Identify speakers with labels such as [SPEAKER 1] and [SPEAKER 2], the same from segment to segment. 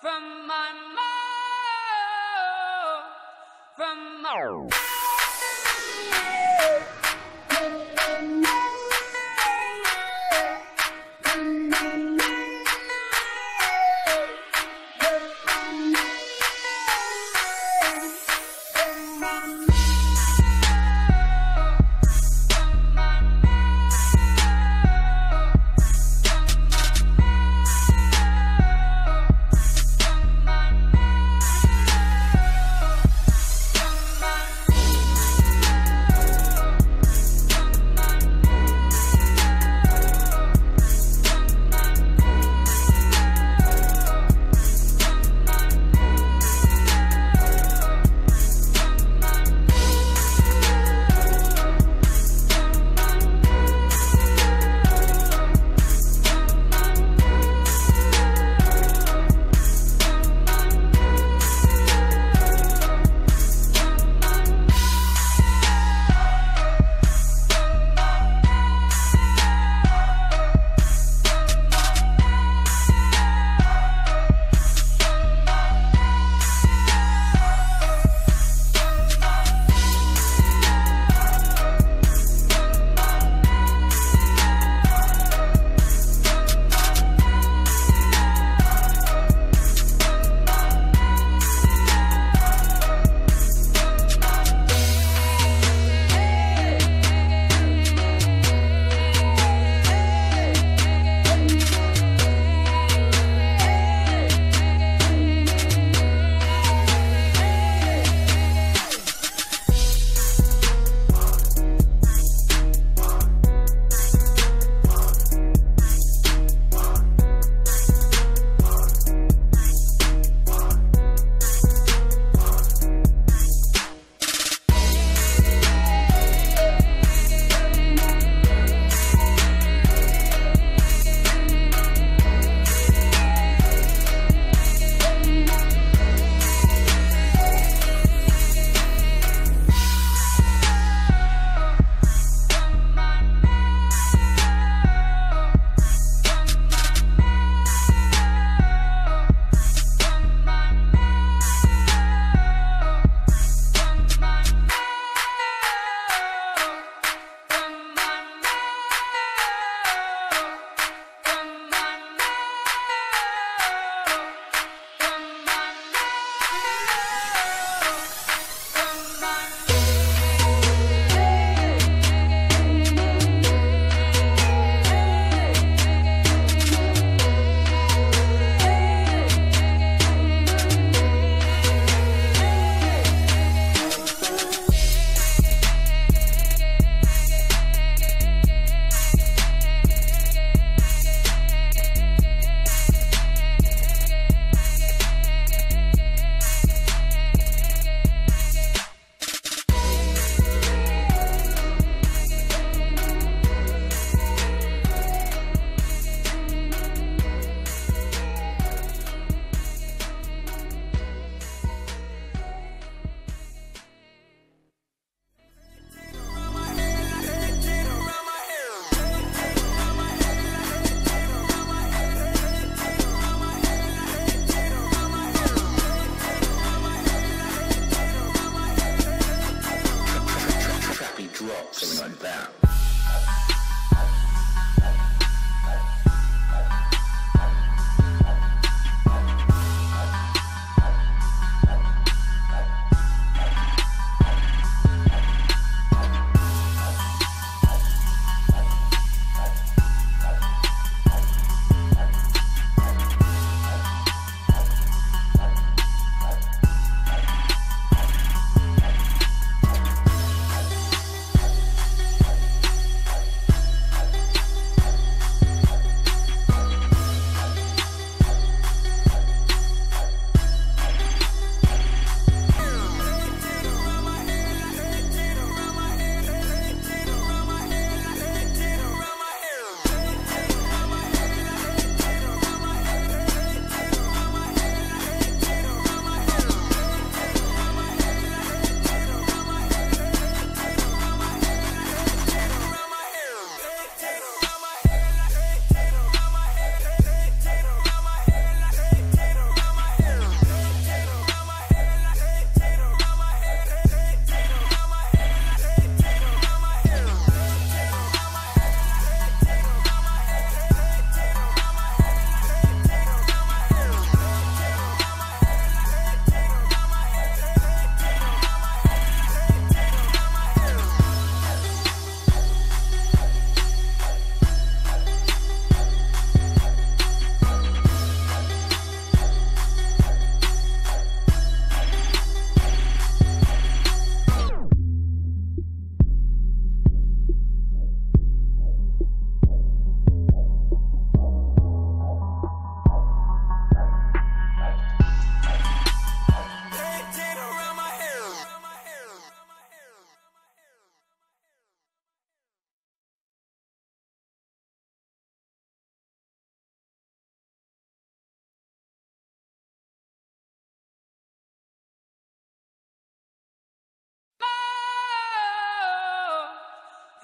[SPEAKER 1] from my mouth, from my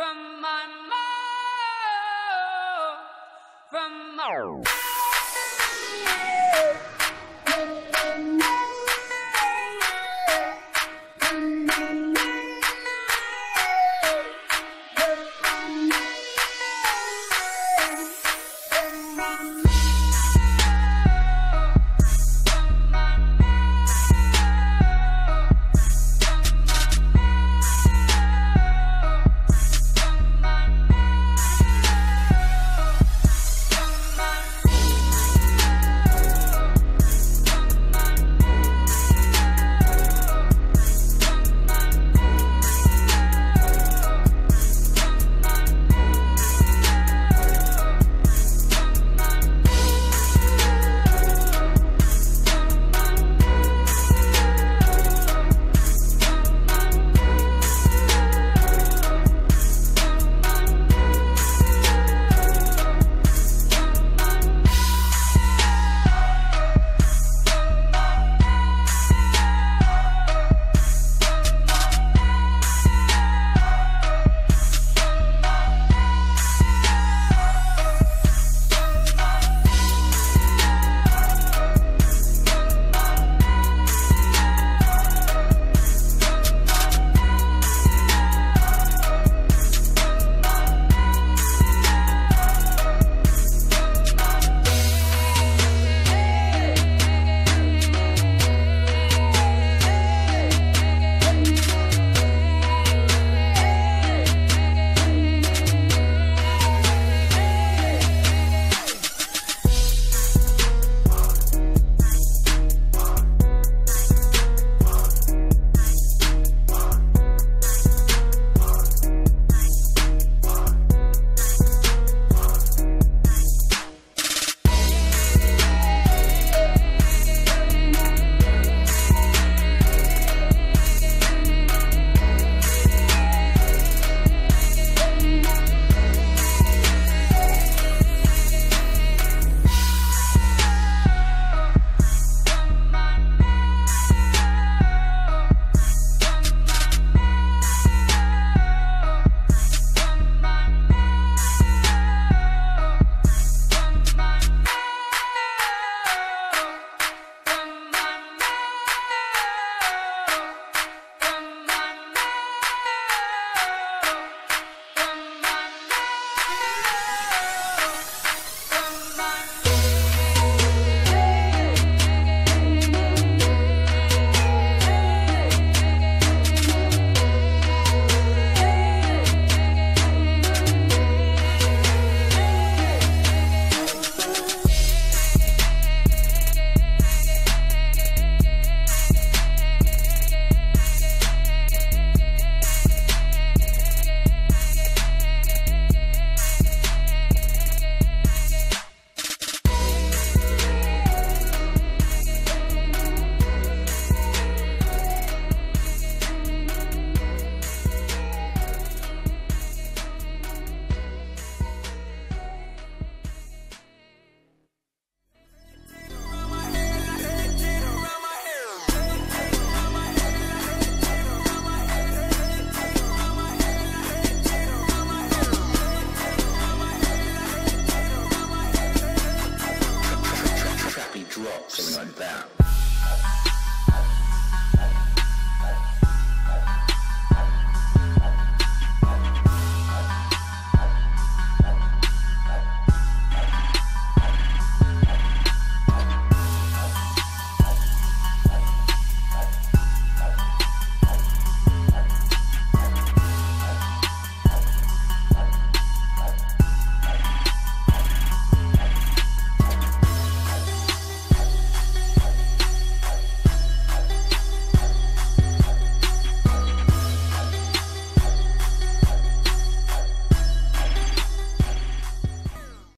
[SPEAKER 1] from my mouth, from my